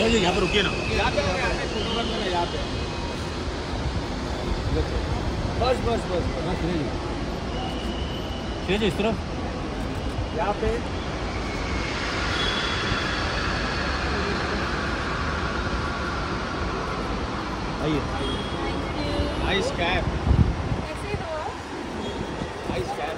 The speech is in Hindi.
चलिए यहाँ पर रुकिए ना। बस बस बस बस। इस तरफ़। यहाँ पे आइए। Ice cap ice cap